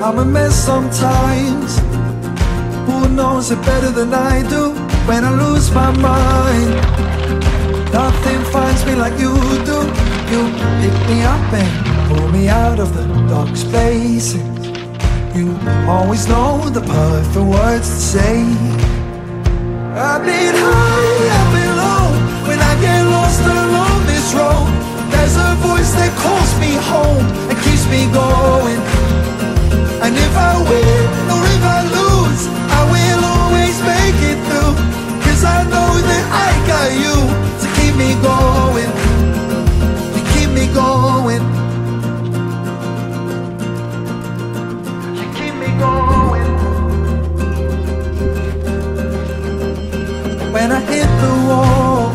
I'm a mess sometimes. Who knows it better than I do when I lose my mind? Nothing finds me like you do. You pick me up and pull me out of the dark spaces. You always know the perfect words to say. If I win or if I lose, I will always make it through. Cause I know that I got you to keep me going. To keep me going. To keep me going. When I hit the wall,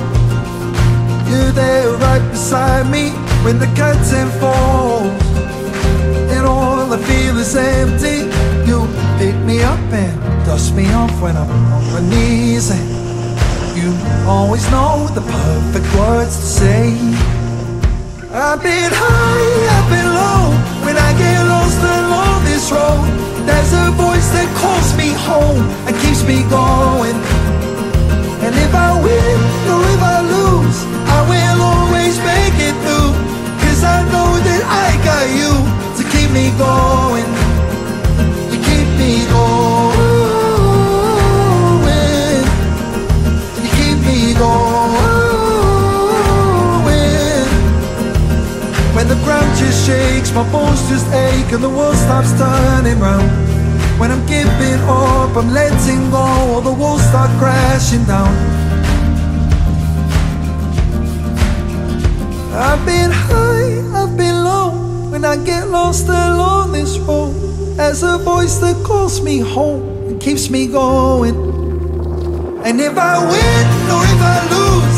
you're there right beside me when the curtain falls up and dust me off when I'm on my knees, and you always know the perfect words to say. I've been high, I've been low. When I get lost along this road, there's a voice that calls me home and keeps me going. And if I win or if I lose, I will always make it through. Cause I know that I got you to keep me going. Shakes, my bones just ache, and the world stops turning round. When I'm giving up, I'm letting go, all the walls start crashing down. I've been high, I've been low. When I get lost along this road, there's a voice that calls me home and keeps me going. And if I win or if I lose,